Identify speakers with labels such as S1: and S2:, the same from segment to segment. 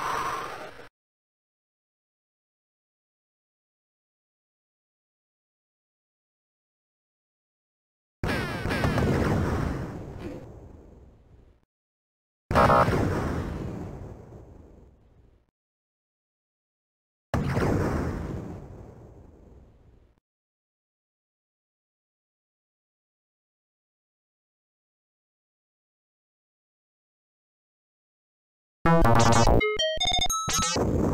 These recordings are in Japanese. S1: you you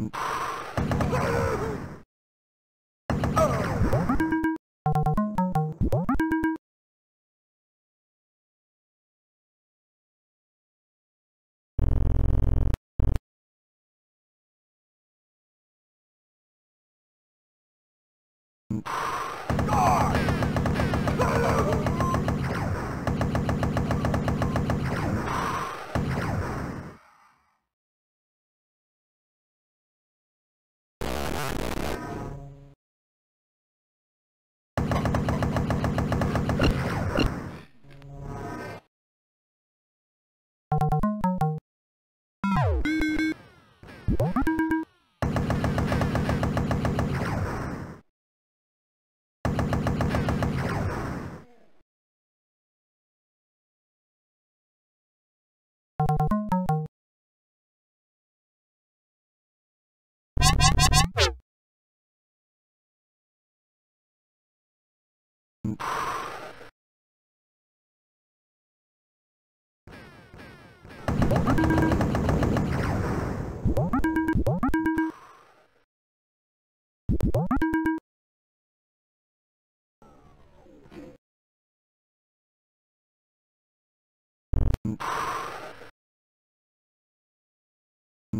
S1: Oh!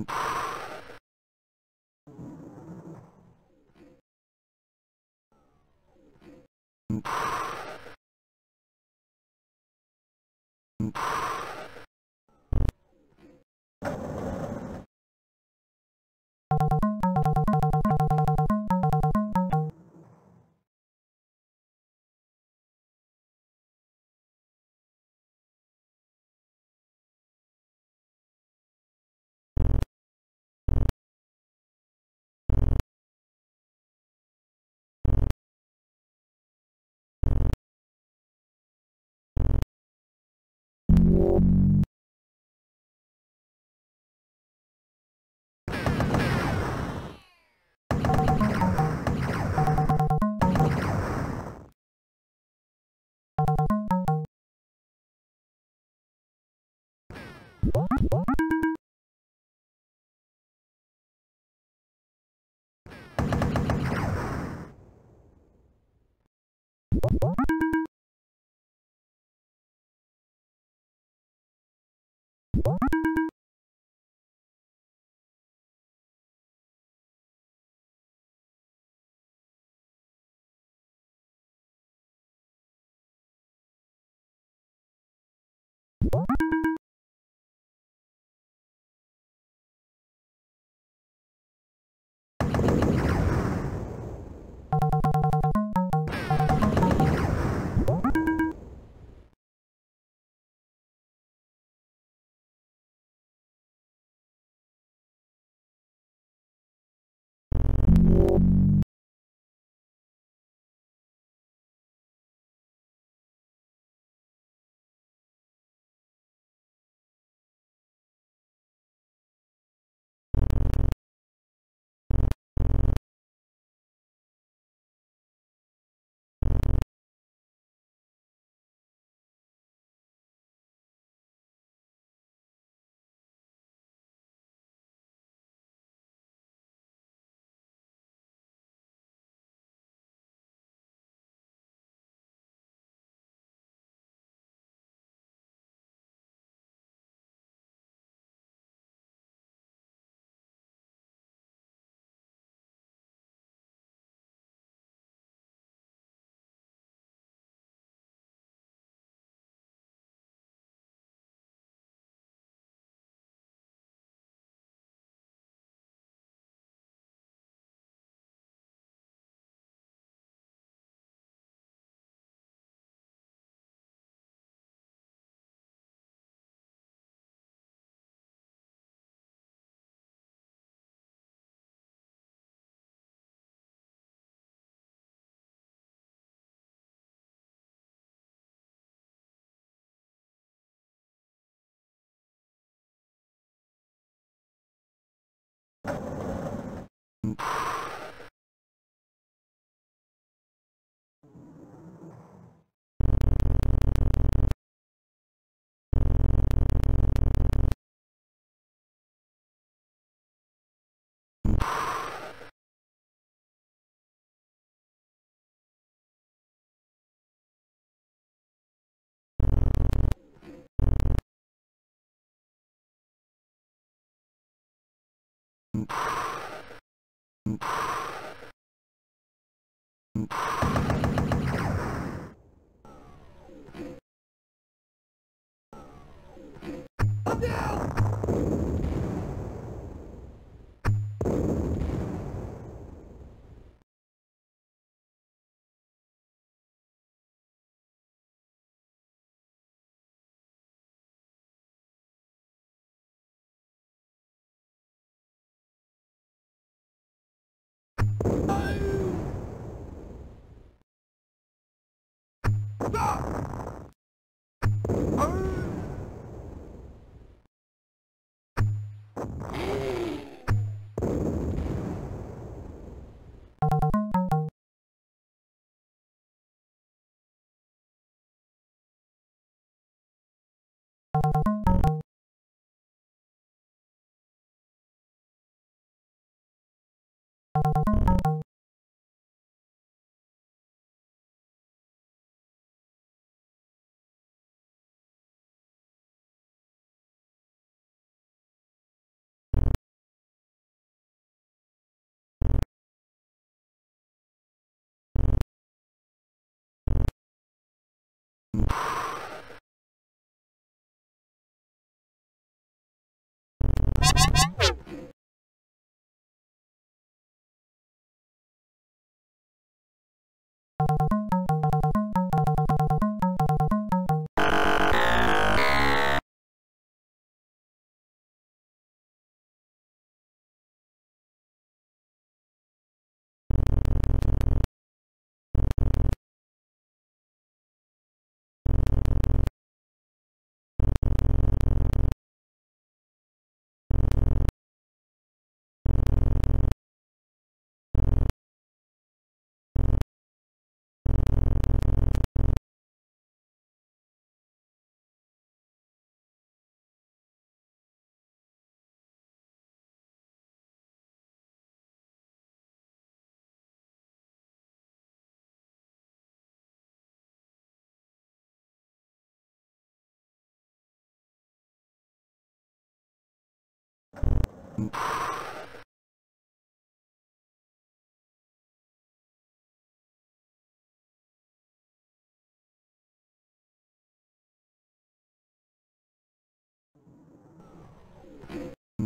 S1: you down now! Stop!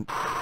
S1: you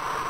S1: you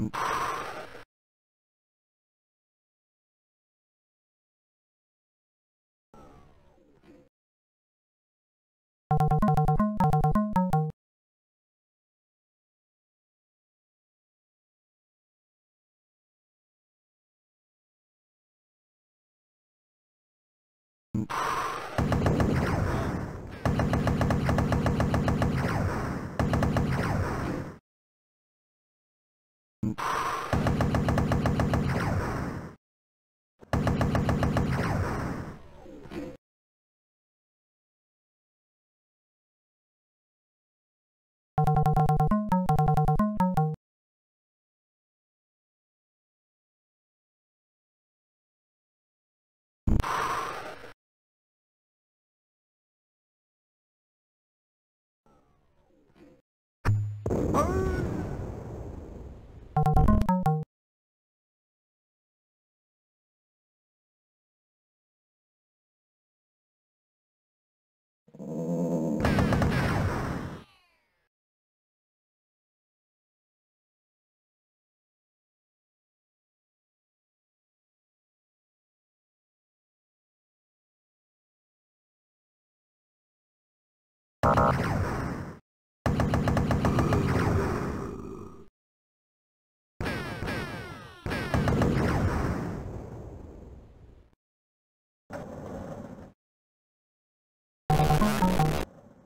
S1: you mm.